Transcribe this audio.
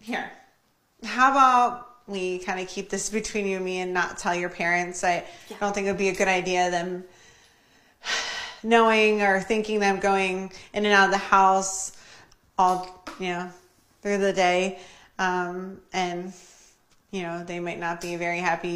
here. How about we kind of keep this between you and me and not tell your parents? I Yeah. don't think it would be a good idea them knowing or thinking them going in and out of the house all, you know, through the day. Um, and, you know, they might not be very happy